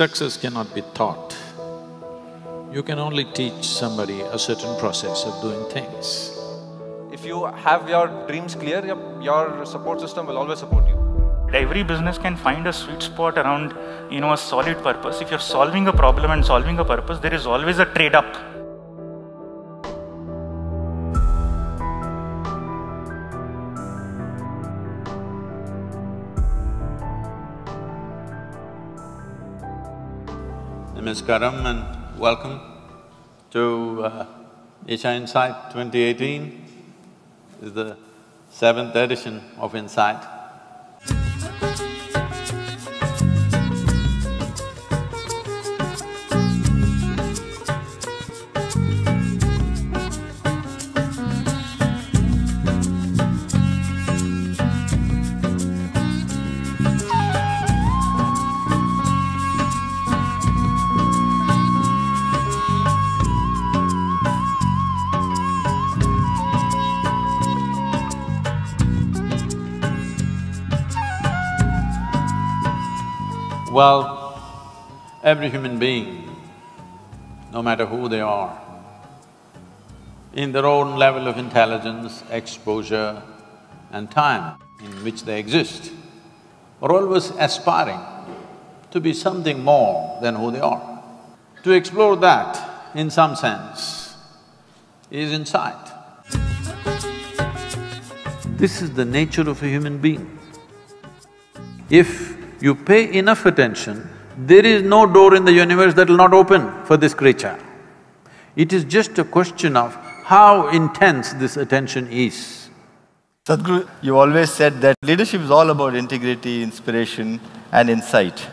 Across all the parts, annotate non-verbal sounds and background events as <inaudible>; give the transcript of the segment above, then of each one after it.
Success cannot be taught. You can only teach somebody a certain process of doing things. If you have your dreams clear, your, your support system will always support you. Every business can find a sweet spot around, you know, a solid purpose. If you're solving a problem and solving a purpose, there is always a trade-up. Namaskaram and welcome to uh, Isha Insight 2018. This is the seventh edition of Insight. Well, every human being, no matter who they are, in their own level of intelligence, exposure and time in which they exist, are always aspiring to be something more than who they are. To explore that, in some sense, is insight. This is the nature of a human being. If you pay enough attention, there is no door in the universe that will not open for this creature. It is just a question of how intense this attention is. Sadhguru, you always said that leadership is all about integrity, inspiration, and insight.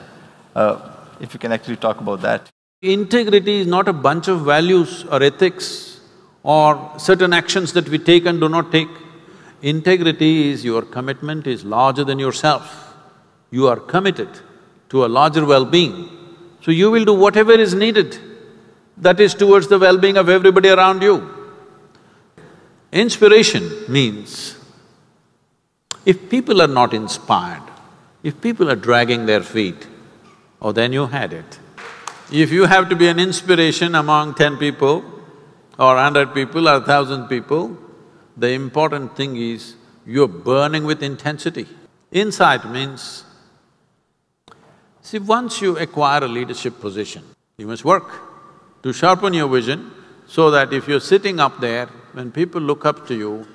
Uh, if you can actually talk about that. Integrity is not a bunch of values or ethics or certain actions that we take and do not take. Integrity is your commitment is larger than yourself you are committed to a larger well-being, so you will do whatever is needed that is towards the well-being of everybody around you. Inspiration means if people are not inspired, if people are dragging their feet, oh then you had it. If you have to be an inspiration among ten people or hundred people or thousand people, the important thing is you're burning with intensity. Insight means See, once you acquire a leadership position, you must work to sharpen your vision so that if you're sitting up there, when people look up to you,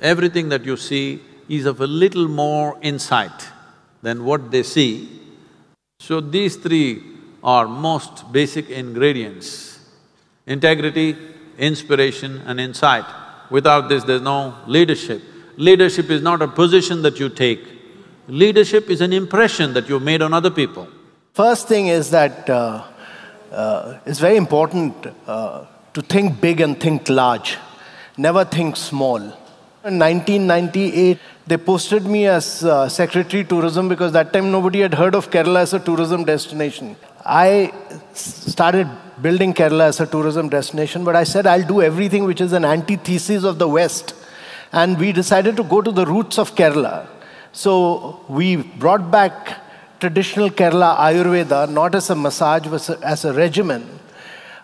everything that you see is of a little more insight than what they see. So these three are most basic ingredients, integrity, inspiration and insight. Without this, there's no leadership. Leadership is not a position that you take, Leadership is an impression that you've made on other people. First thing is that uh, uh, it's very important uh, to think big and think large. Never think small. In 1998, they posted me as uh, Secretary Tourism because that time nobody had heard of Kerala as a tourism destination. I started building Kerala as a tourism destination, but I said I'll do everything which is an antithesis of the West. And we decided to go to the roots of Kerala. So we brought back traditional Kerala Ayurveda, not as a massage, but as a regimen.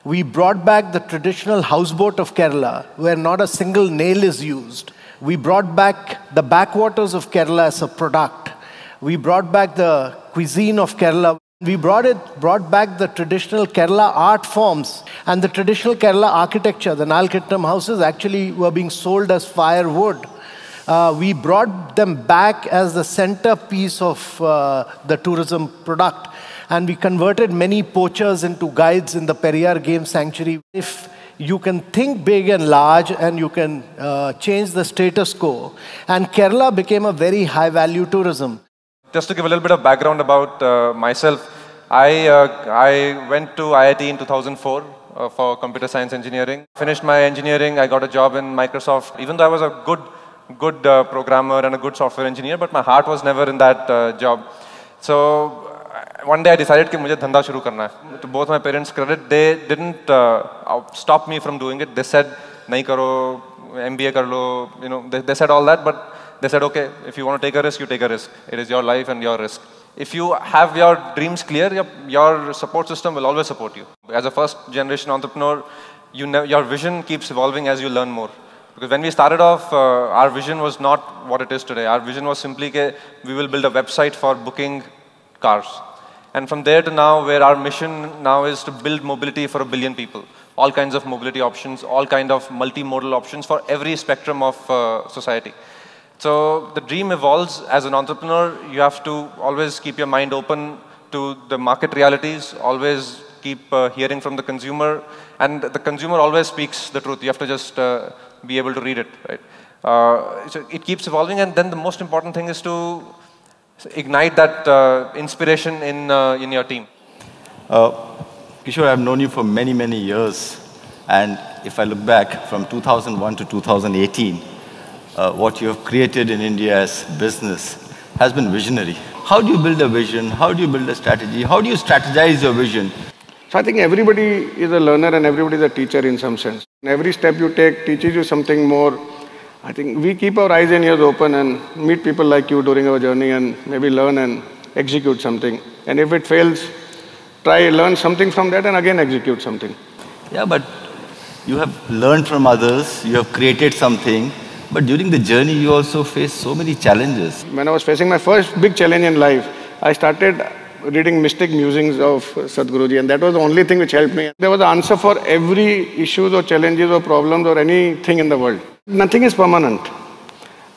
We brought back the traditional houseboat of Kerala, where not a single nail is used. We brought back the backwaters of Kerala as a product. We brought back the cuisine of Kerala. We brought it, brought back the traditional Kerala art forms and the traditional Kerala architecture. The Nalkittam houses actually were being sold as firewood uh, we brought them back as the centerpiece of uh, the tourism product. And we converted many poachers into guides in the Periyar Game Sanctuary. If you can think big and large and you can uh, change the status quo. And Kerala became a very high value tourism. Just to give a little bit of background about uh, myself, I, uh, I went to IIT in 2004 uh, for computer science engineering. Finished my engineering, I got a job in Microsoft. Even though I was a good good uh, programmer and a good software engineer, but my heart was never in that uh, job. So uh, one day I decided कि मुझे धंधा शुरू करना है. To both my parents' credit, they didn't uh, stop me from doing it. They said नहीं करो, MBA कर लो, you know, they, they said all that, but they said okay, if you want to take a risk, you take a risk. It is your life and your risk. if you have your dreams clear, your, your support system will always support you. As a first generation entrepreneur, you your vision keeps evolving as you learn more. Because when we started off, uh, our vision was not what it is today. Our vision was simply that we will build a website for booking cars. And from there to now, where our mission now is to build mobility for a billion people. All kinds of mobility options, all kind of multimodal options for every spectrum of uh, society. So the dream evolves. As an entrepreneur, you have to always keep your mind open to the market realities, always keep uh, hearing from the consumer, and the consumer always speaks the truth. You have to just uh, be able to read it, right? Uh, so it keeps evolving, and then the most important thing is to ignite that uh, inspiration in, uh, in your team. Kishore, I've known you for many, many years, and if I look back from 2001 to 2018, uh, what you have created in India as business has been visionary. How do you build a vision? How do you build a strategy? How do you strategize your vision? So I think everybody is a learner and everybody is a teacher in some sense. Every step you take teaches you something more. I think we keep our eyes and ears open and meet people like you during our journey and maybe learn and execute something. And if it fails, try learn something from that and again execute something. Yeah, but you have learned from others, you have created something, but during the journey, you also faced so many challenges. When I was facing my first big challenge in life, I started reading Mystic Musings of Sadhguruji, and that was the only thing which helped me. There was an answer for every issues or challenges or problems or anything in the world. Nothing is permanent.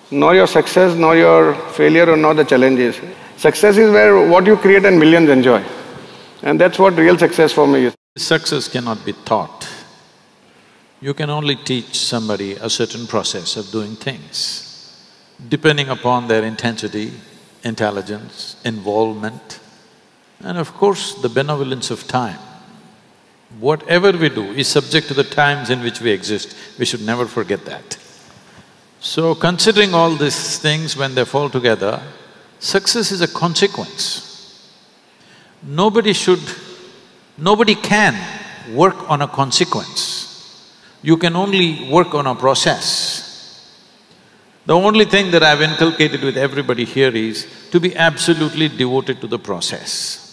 Nor your success, nor your failure, or nor the challenges. Success is where what you create and millions enjoy. And that's what real success for me is. Success cannot be taught. You can only teach somebody a certain process of doing things, depending upon their intensity, intelligence, involvement, and of course, the benevolence of time. Whatever we do is subject to the times in which we exist, we should never forget that. So considering all these things when they fall together, success is a consequence. Nobody should… nobody can work on a consequence. You can only work on a process. The only thing that I've inculcated with everybody here is to be absolutely devoted to the process.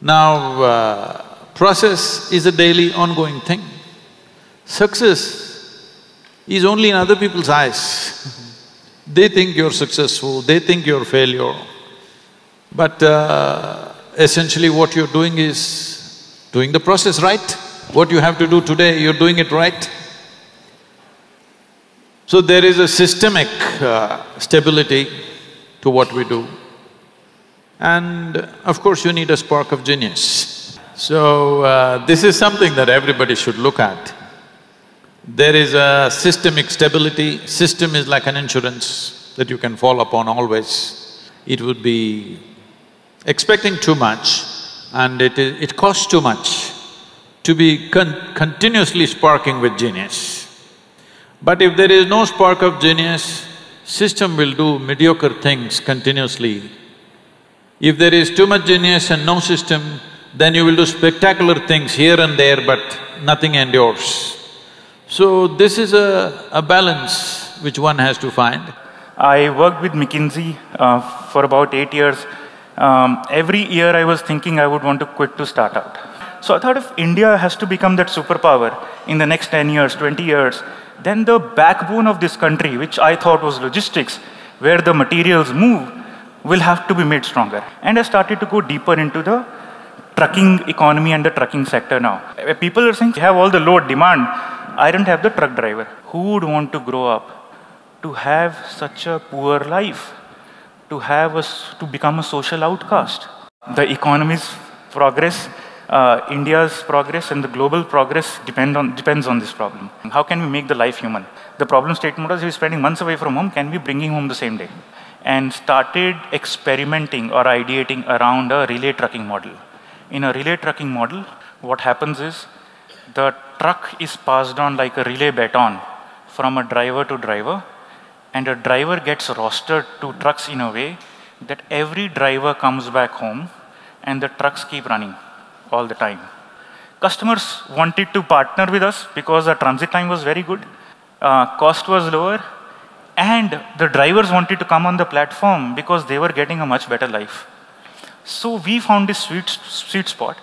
Now, uh, process is a daily ongoing thing. Success is only in other people's eyes. they think you're successful, they think you're failure. But uh, essentially what you're doing is doing the process right. What you have to do today, you're doing it right. So there is a systemic uh, stability to what we do. And of course, you need a spark of genius. So uh, this is something that everybody should look at. There is a systemic stability, system is like an insurance that you can fall upon always. It would be expecting too much and it, it costs too much to be con continuously sparking with genius. But if there is no spark of genius, system will do mediocre things continuously. If there is too much genius and no system, then you will do spectacular things here and there, but nothing endures. So this is a, a balance which one has to find. I worked with McKinsey uh, for about eight years. Um, every year I was thinking I would want to quit to start out. So I thought if India has to become that superpower in the next 10 years, 20 years, then the backbone of this country, which I thought was logistics, where the materials move, will have to be made stronger. And I started to go deeper into the trucking economy and the trucking sector now. People are saying, you have all the load demand. I don't have the truck driver. Who would want to grow up to have such a poor life? To have a, to become a social outcast? The economy's progress uh, India's progress and the global progress depend on, depends on this problem. How can we make the life human? The problem statement was, we're spending months away from home, can we bring him home the same day? And started experimenting or ideating around a relay trucking model. In a relay trucking model, what happens is, the truck is passed on like a relay baton from a driver to driver, and a driver gets rostered to trucks in a way that every driver comes back home and the trucks keep running all the time. Customers wanted to partner with us because the transit time was very good, uh, cost was lower, And the drivers wanted to come on the platform because they were getting a much better life. So we found this sweet, sweet spot.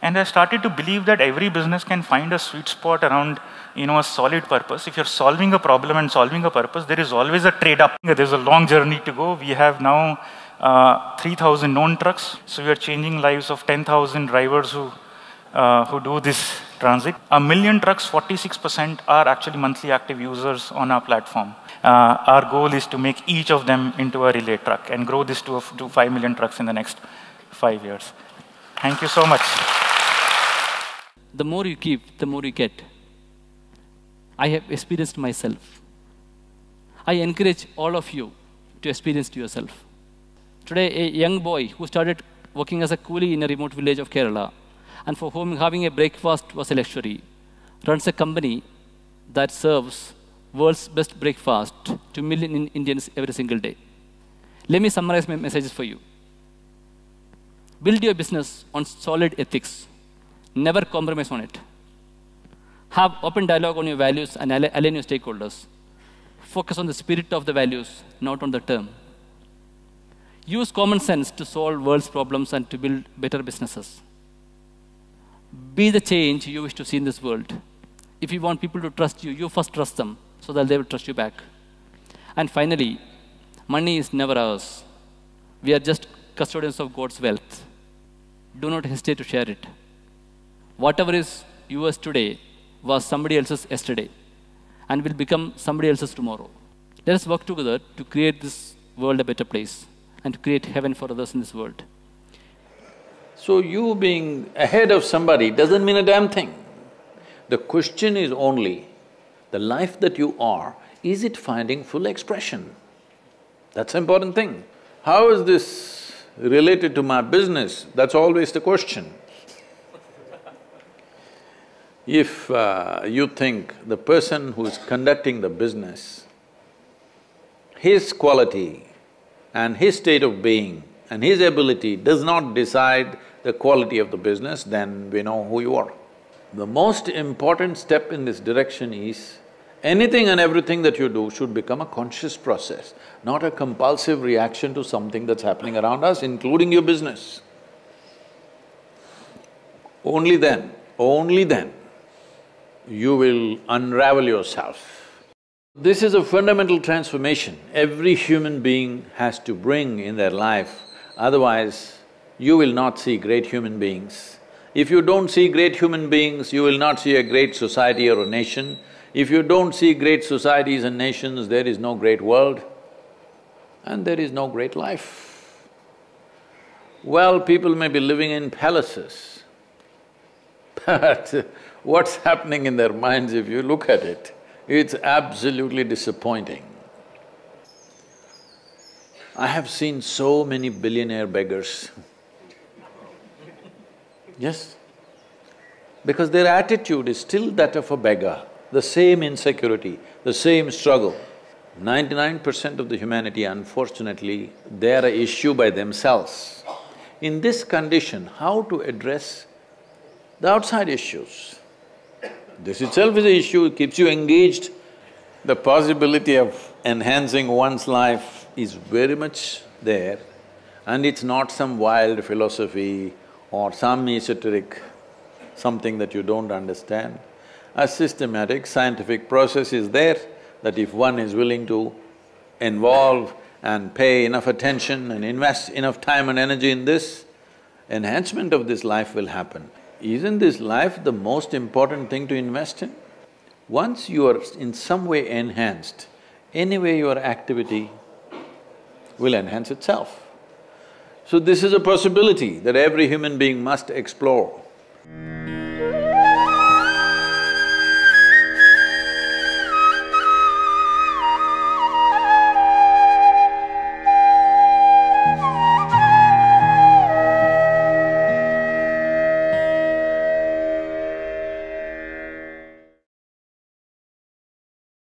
And I started to believe that every business can find a sweet spot around you know, a solid purpose. If you're solving a problem and solving a purpose, there is always a trade-up. There's a long journey to go. We have now uh, 3,000 known trucks. So we are changing lives of 10,000 drivers who, uh, who do this transit. A million trucks, 46% are actually monthly active users on our platform. Uh, our goal is to make each of them into a relay truck and grow this to, a, to 5 million trucks in the next five years. Thank you so much. The more you give, the more you get. I have experienced myself. I encourage all of you to experience to yourself. Today, a young boy who started working as a coolie in a remote village of Kerala, and for whom having a breakfast was a luxury, runs a company that serves world's best breakfast to million Indians every single day. Let me summarize my messages for you. Build your business on solid ethics. Never compromise on it. Have open dialogue on your values and align your stakeholders. Focus on the spirit of the values, not on the term. Use common sense to solve world's problems and to build better businesses. Be the change you wish to see in this world. If you want people to trust you, you first trust them so that they will trust you back. And finally, money is never ours. We are just custodians of God's wealth. Do not hesitate to share it. Whatever is yours today was somebody else's yesterday and will become somebody else's tomorrow. Let us work together to create this world a better place and to create heaven for others in this world. So you being ahead of somebody doesn't mean a damn thing. The question is only, the life that you are, is it finding full expression? That's an important thing. How is this related to my business? That's always the question. if uh, you think the person who is conducting the business, his quality and his state of being and his ability does not decide the quality of the business, then we know who you are. The most important step in this direction is anything and everything that you do should become a conscious process, not a compulsive reaction to something that's happening around us, including your business. Only then, only then, you will unravel yourself. This is a fundamental transformation every human being has to bring in their life, otherwise you will not see great human beings. If you don't see great human beings, you will not see a great society or a nation. If you don't see great societies and nations, there is no great world and there is no great life. Well, people may be living in palaces, <laughs> but what's happening in their minds if you look at it? It's absolutely disappointing. I have seen so many billionaire beggars. Yes, because their attitude is still that of a beggar, the same insecurity, the same struggle. Ninety-nine percent of the humanity, unfortunately, they are a issue by themselves. In this condition, how to address the outside issues? This itself is an issue, it keeps you engaged. The possibility of enhancing one's life is very much there and it's not some wild philosophy or some esoteric something that you don't understand. A systematic scientific process is there that if one is willing to involve and pay enough attention and invest enough time and energy in this, enhancement of this life will happen. Isn't this life the most important thing to invest in? Once you are in some way enhanced, anyway your activity will enhance itself. So this is a possibility that every human being must explore.